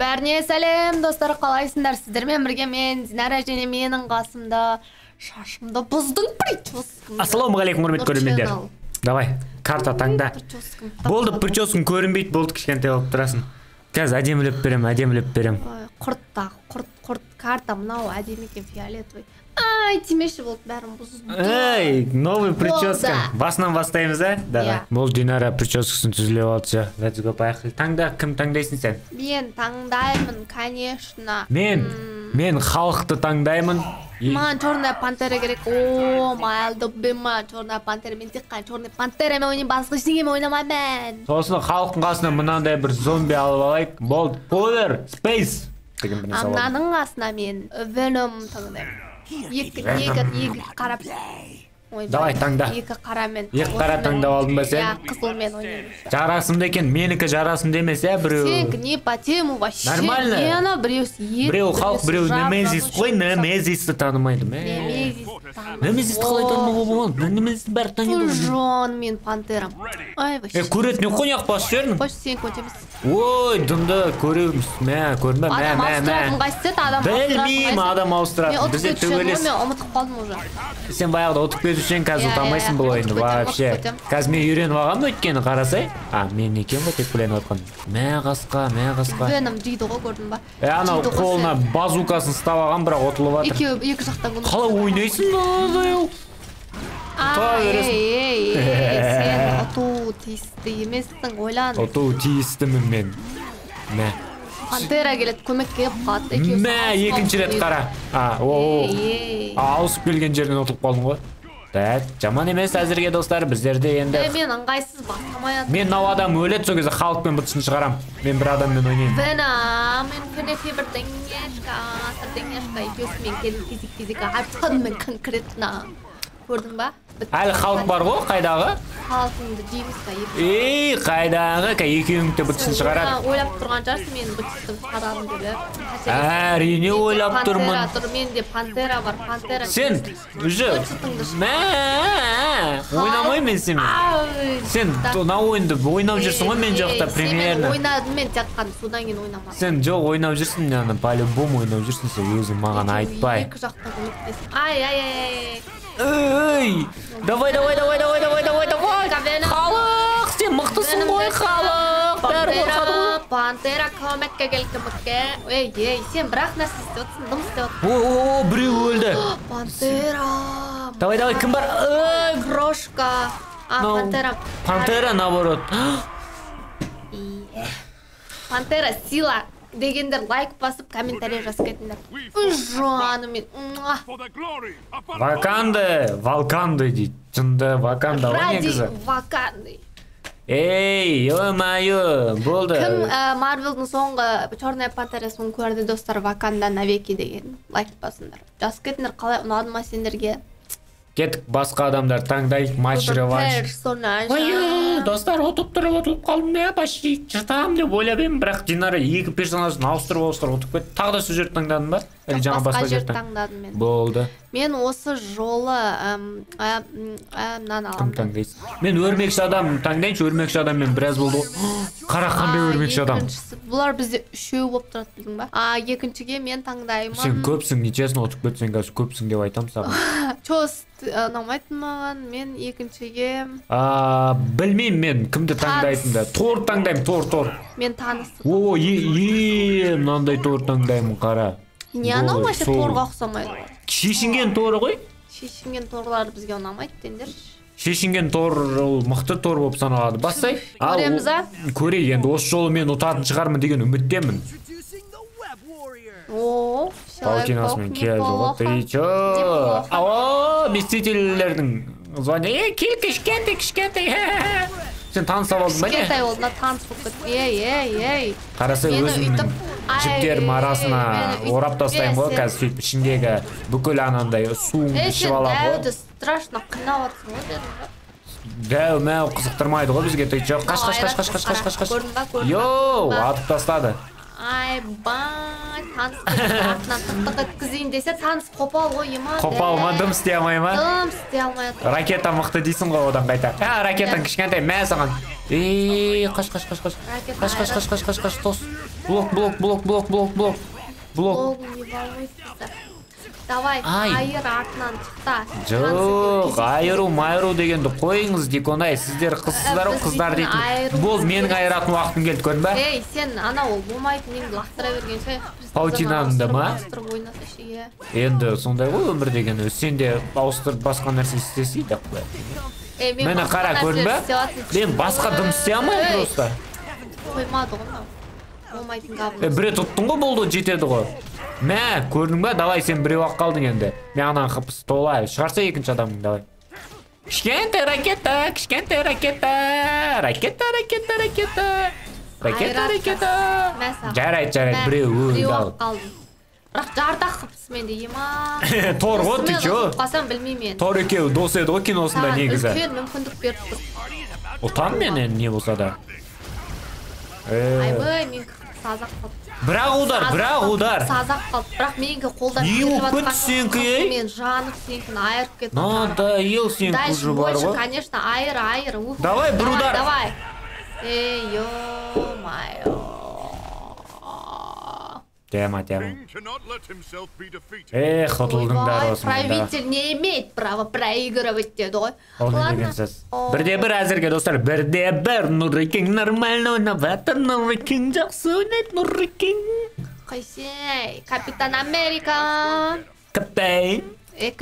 бәріне сәлем достар. Қалайсыңдар? Сіздермен бірге мен динара және менің қасымда шашымды бұздың прическам ассалаумағалейкум құрметті көрермендер. Давай карта таңда. Болды прическаң көрінбейді. Болды кішкентай болып тұрасың. Қазір әдемілеп беремін әдемілеп беремін құрт тағы құрт құрт. Карта мынау әдемі екен фиолетовый. Ай тимеші болды бәрін бұзды ей новый прическа. Басынан бастаймыз а давай. Болды динара прическасын түзелеп алды все let's go поехали. Таңда кім таңдайсың сен? Мен таңдаймын конечно. Мен? Мен халықты таңдаймын. Маған черная пантера керек. О моя любимая черная пантера мен тек қана черный пантерамен ойнаймын. Басқа ештеңемен ойнамаймын сосын халықтың қасына мынандай бір зомби алып алайық. Болды. Повер спейс деген бір нәрсе аламын. мынаның қасына мен веном таңдаймын. يك يك Давай, таңда. екі қарамен Екі қара таңдап алдың ба сен? иә қызылмен ойнаймын. Жарасымды екен менікі жарасымды емес иә біреу? Сенікі не по тему вообще Нормально. не анау біреусі ет біреу халық біреу немезис қой немезисті танымайды мә немезис немезисті қалай танымауға болады немезисті бәрі таниды ғой. жон мен пантерам. Ай е вообще көретін қой неғып басып жібердің? Қойшы сенікі онша емес ой дымды көреміз мә мә адам мә ауыстыратын мә адам білмеймін адам ұтып бізде төбелес мен ұмытып қалдым уже. Сен баяғыда ұтып едің қазір Иә, ұта алмайсың иә, бұл ұтып ойынды. Вообще қазір мен үйреніп алғанмын өйткені қарасай. А мен екен ғой деп ойланып жатқан мә қасқа мә қасқа. Веном жейді ғой көрдің ба? Е анау қолына базукасын ұстап алған бірақ ұтылып жатыр. Екеуі екі жақтан қалай ойнайсың мынадай ау? тұра ей бересің. ей ей сен ұту тиісті емессің ойлан. Ұту тиістімін мен. Мә. Пантера келеді көмекке келіп қалады мә екінші рет қара. А ауысып келген жерінен ұтылып қалдың ғой. Так жаман емес әзірге достар. Біздерде енді Ей, мен ыңғайсыз бастамай жатырмын мен мынау адам өледі сол кезде халықпен бытысын шығарамын мен бір адаммен ойнаймын. Веном инфинити бірдеңешка бірдеңешка екеусімен келіп кезек кезек айтқанмен конкретно. Көрдің ба? Әлі халық бар ғой қайдағы? Халқыңды екі ей қайдағы? Ка екеуің де бытысын шығарады. ойлап тұрған шығарсың мен бытыстым шығарамын деп иә әрине ойлап тұрмын. тұр менде пантера бар пантера. Сен уже мә ойнамаймын мен сенімен сен мынау ойынды ойнап жүрсің ғой мен жоқта примерно ойнадым мен тек қана содан кейін ойнамадым. Сен жоқ ойнап жүрсің ана по любому ойнап жүрсің сен өзің маған айтпай. Екі жақтан ай ай ай. Ей давай давай давай давай давай давай давай. Халық сен мықтысың ғой халық бәрі қорқады ғой пантера көмекке кел көмекке ей ей сен бір ақ нәрсе істеп отырсың дым істеп отырсың о біреу өлді пантера. Давай давай кім бар ей крошка. А пантера. Пантера наоборот. Иә. пантера сила. Дегендер лайк басып комментарий жазып кетіңдер. Ой, жаным мен Муа. For the glory. Of our ваканды валканды дейді. Жынды ваканда ғой негізі. ваканды. Ей е мое болды. Кім ә, марвелдің соңғы черная пантерасын көрді достар ваканда навеки деген. Лайк басыңдар. Жазып кетіңдер қалай ұнады ма сендерге? Кеттік басқа адамдар таңдайық матч реванш персонаж ой достар ұтып тұрып ұтылып қалдым да почти жыртамын деп ойлап едім. Бірақ динара екі персонажын ауыстырып ауыстырып ұтып кетті. Тағы да сол жерді таңдадың ба? Әлде жаңа басқа жер таңдадым мен. Болды. Мен осы жолы әм, ә, м, ә, мынаны кім аламын таңдайсың мен өрмекші адам таңдайыншы өрмекші адаммен біраз болды. Ғой қара қандай А, өрмекші адам. бұлар бізде үшеу болып тұрады білдің ба? А екіншіге мен таңдаймын. Сен көпсің нечестно ұтып кетсең қазір көпсің деп айтамын саған. Чост ұнамайды маған. Мен екіншіге білмеймін мен кімді таңдайтынымды. Тор таңдаймын тор тор. Мен таныс о е мынандай тор таңдаймын қара. Не анау вообще торға ұқсамайды? Ғой шешінген торы ғой. Шешінген торлар бізге ұнамайды деңдерші шешінген тор ол мықты тор болып саналады. Бастайық. Ал, Көреміз, а? көрейік енді осы жолы мен ұтатын шығармын деген үміттемін. О паутинасымен келді ғой ты о мстительдердің звание ей кел кішкентай кішкентай сен таныса алдың ба не кішкентай мына таныс болып кетті ей ей ей қарасай Мені өзімнің үйтіп, ай, жіптерім арасына мені орап тастаймын ғой қазір сөйтіп ішіндегі бүкіл анандай суыңды ей ішіп аламын дәуді ғой страшно қинап жатрсың ғой ғой дәу мәу қызықтырмайды ғой бізге ты чё қаш қаш қаш қаш қаш қаш қаш қаш йоу атып тастады айбай таныс артынан тықтық еткізейін десе таныс қопал ғой ема қопал ма дым істей алмай ма дым істей алмай ракета мықты дейсің ғой одан қайта а ракетаң кішкентай мә саған ей қаш қаш қаш қаш қаш қаш қаш қаш қаш қаш тос блок блок блок блок блок блок блок давай Ай. айыр артынан шық та жоқ айыру майыру дегенді қойыңыз диконай сіздер қызсыздар ғой қыздар дейтін. болды менің айыратын уақытым келді көрдің ба? Ей сен анау болмайтын неңді лақтыра бергенше Паутинаңды ма? енді сондай ғой өмір деген өзі сен де ауыстырып басқа нәрсе істесей деп мен міне қара көрдің ба? мен басқа дым істей алмаймын просто. қоймады ғой мынау. Болмайтын бір рет ұттың ғой болды жетеді ғой. Мә көрдің ба давай сен біреу ақ қалдың енді. Маған қыпсы толай шығарса екінші адамың давай. Кішкентай ракета кішкентай ракета. Ракета ракета ракета. Ракета ракета. Жарайды жарайды. Біреу өлді ал бірақ жарты ақ қыпсыз менде ема тор ғой ты че қалсам білмеймін енді тор екеуі дос еді ғой киносында негізі. үлкен мүмкіндік беріп тұр. Ұтамын мен енді не болса да. Э, айбай сазақ қалды бірақ удар бірақ удар сазақ қалды бірақ менікі қолдан Не келіп болып жатқан кетті сенікі, ей? мен жанып сенікін айырып кетті надоел сен дальше уже бар больше ғой конечно айыр айыр Ух, Давай, бір давай, удар. давай эй ё-моё тема тема. King cannot let himself be defeated. эх ұтылдыңдар правитель не имеет права проигрывать деді ғой ол не Ладно. деген сөз бірде бір әзірге достар. Бірде бір нұрекең нормально ойнап жатыр нұрекең жақсы ойнайды нұрекең қайсей капитан америка. Капитан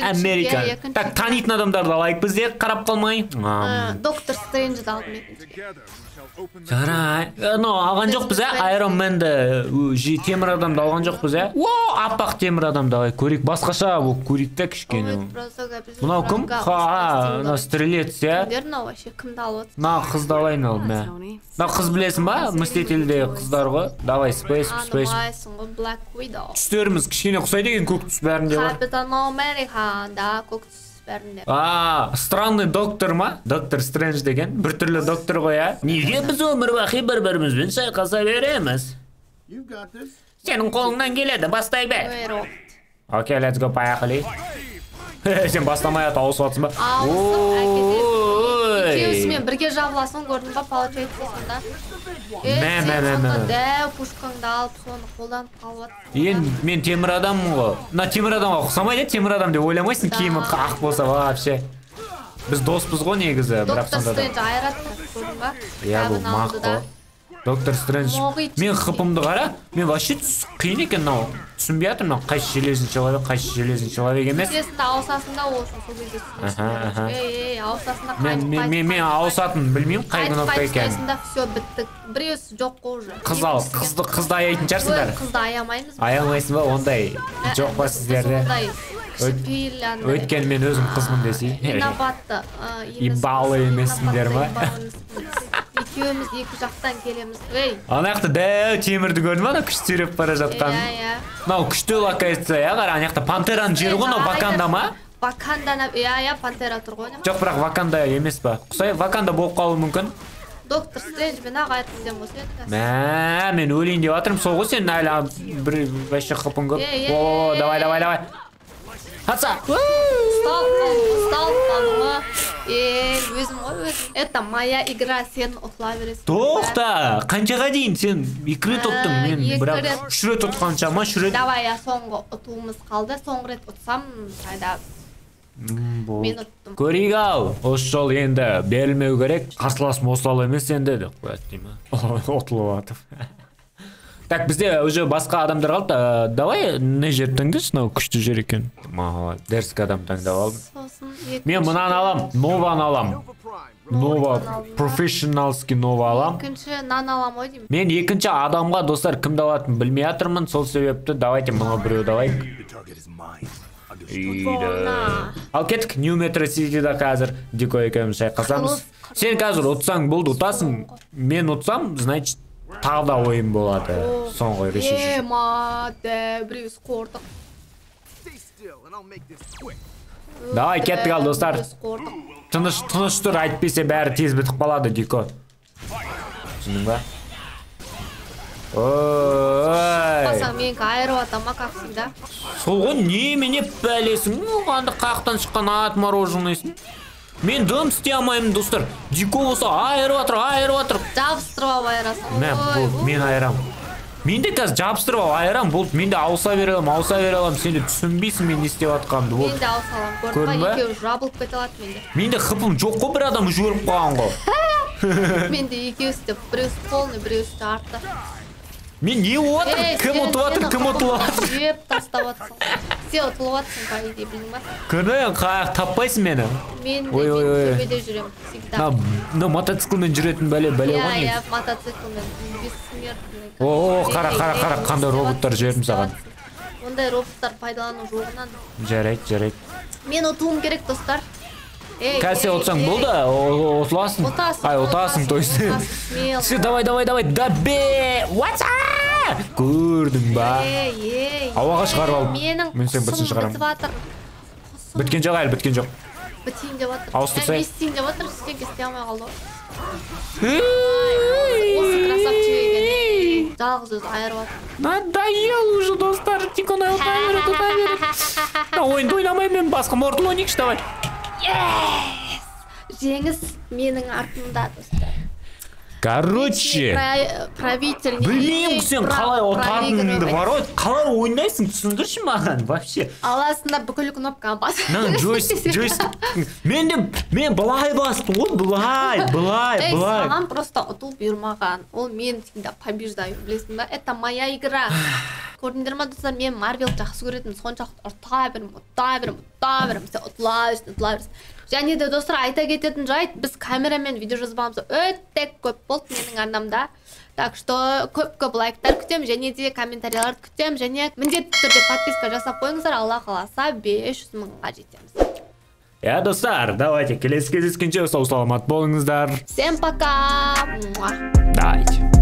америка. так танитын адамдарды алайық бізде қарап қалмай. Ам. доктор стрэнджді алдым екінші Жарай анау алған жоқпыз ә айрон менді темір адамды алған жоқпыз ә о аппақ темір адам давай көрейік. Басқаша болып көрейік та кішкене мынау кім? ха мынау стрелец иә вообще? Кімді алып мына қызды алайын ал мә мына қыз білесің ба? Мстительдегі қыздар ғой. Давай спейс спейс түстеріміз кішкене ұқсайды екен көк түс бәрінде бар. Капитан америка да көк түс. Бәрінде а странный доктор ма? Доктор стрэндж деген? Біртүрлі доктор ғой ә неге біз өмір бақи бір бірімізбен шайқаса береміз? You got this. сенің қолыңнан келеді бастай бер. Окей let's go поехали. Сен бастамай ақ ауысып жатрсың ба? Екеуісімен бірге жабыласың көрдің ба получается сонда Мә, мә, мә, мә. дәу пушкаңды алып соны қолданып қалып енді мен темір адаммын ғой. Мына темір адамға ұқсамайды иә темір адам деп ойламайсың киімі ақ болса вообще. Біз доспыз ғой негізі бірақ сонда да. Иә бұл мақ қой. Доктор стрэндж мен хпымды қара мен вообще қиын екен мынау. Түсінбей жатырмын мынау қайсы железный человек қайсы железный человек емес. ауысасың да үшін сол кезде ауысасың да мен мен мен, ауысатынын білмеймін қай кнопка екенін. все бітті. Біреусі жоқ қой уже қыз ал қызды қызды аяйтын шығарсыңдар. Қызды аямаймыз аямайсың ба? Ондай. Ә, жоқ па сіздерде? ондай кішіпейіл андай, өйткені мен өзім қызмын десей емес, Ибалы емессіңдер ма? Екеуміз екі жақтан келеміз. Ей ана жақта дәу темірді көрдің ба ана күш сүйреп бара иә жатқанын иә. Мынау күшті локация иә қара ана жақта пантераның жері ғой мынау ваканда ма? ваканданы иә иә пантера тұр ғой жоқ бірақ ваканда емес па? Ұқсай ваканда болып қалуы мүмкін? Доктор стрэнджбен ақ айтқызсам осы еді мә мен өлейін деп жатырмын сол ғой сенің әлі бір вообще қыпың көп. О давай давай давай. Атса! Ұсталып қалдым ұсталып қалдым ғой е өзім ғой өзім. Это моя игра сен ұтыла бересің тоқта қаншаға дейін сен? Екі рет ұттың Ә, мен бірақ үш рет ұтқанша ма үш рет. Давай я соңғы ұтуымыз қалды. Соңғы рет ұтсам қайда мен ұттым. Көрейік ау осы жолы енді берілмеу керек. Қарсыласым осал емес енді деп қояды дей ма ұтылып жатып так бізде уже басқа адамдар қалды. Ә, давай не жерді таңдайсың мынау күшті жер екен. Маған дерзкий адам таңдап алдым мен мынаны алам нованы алам Nova Prime. нова профессионалский нова алам екінші нан алам ғой деймін. Мен екінші адамға достар кімді алатынын білмей жатырмын. Сол себепті давайте мынау біреуді алайық. Ал кеттік нью метро ситида қазір дико екеуміз шайқасамыз. Сен қазір ұтсаң болды ұтасың. Мен ұтсам значит тағы да ойын болады. Соңғы make this quick. Давай, кеттік ал, достар. Тыныш тыныш тұр әйтпесе бәрі тез бітіп қалады дико. Түсіндің ба? Менікі айырып атам ма как всегда сол ғой немене бәлесің оғанды қаяқтан шыққан отмороженныйсың мен дым істей алмаймын достар. Дико болса айырып жатыр айырып жатыр жабыстырып алып айырасың. Мә бұл мен айырамын. Мен де қазір жабыстырып алып айырам болды мен де ауыса бере аламын ауыса бере аламын. Сен де түсінбейсің мен не істеп жатқанымды. Мен болды. де ауыса аламын. Көрдің ба? екеуі жабылып кете алады менде. Менде хпым жоқ қой бір адам жіберіп қойған ғой. Менде екеуісі де біреусі полный біреусі жарты мен не болып жатыр Ей, кім ұтып кім ұтылып жеп тастап жатсың сен ұтылып жатсың по идее білдің ба көрдің қаяқ таппайсың мені. Мен Ой, ой, ой. төбеде жүремін всегда. Мына мотоциклмен жүретін бәле бәле иә ғой иә негізі мотоциклмен бессмертный О, қара, қара, қара, қандай роботтар жібердім саған. ондай роботтар пайдалану жоғынан жарайды жарайды. Мен ұтуым керек достар. Қазір сен ұтсаң болды ұтыласың ұтасың ай ұтасың то есть. все давай давай давай добей. What's up көрдің ба? Ауаға шығарып ей, ал. менің Мен сен бітсін құсым шығарамын. біткен жоқ әлі біткен жоқ. Бітейін деп жатыр Ауыстырсай. не істейін деп жатыр ештеңе істей алмай қалды ғой. Осы красавчик екен. Жалғыз өзі айырып жатыр надоел уже достар. Тек қана ұта береді ұта береді мына ойынды ойнамаймын мен басқа мортал ойнайықшы давай. Жеңіс менің артымда достар. Короче. Правитель не білмеймін сен қалай ұтатыныңды бар ғой қалай ойнайсың түсіндірші маған вообще? Аласың да бүкіл кнопканы бас мына джойстик джойстик мен де мен былай бастым ғой былай былай Эй, былай саған просто ұту бұйырмаған ол мен всегда побеждаю білесің ба это моя игра. Көрдіңдер ма достар мен марвел жақсы көретінмін. Соншалықты ұта беремін ұта беремін ұта беремін. Сен ұтыла бересің ұтыла бересің. Және де достар айта кететін жайт біз камерамен видео жазбағымыз өте көп болды менің арнамда. Так что көп көп лайктар күтемін және де комментарийларды күтемін және міндетті түрде подписка жасап қойыңыздар. Алла қаласа 500 мыңға жетеміз. Иә достар давайте келесі кездескенше сау саламат болыңыздар. Всем пока! Давайте.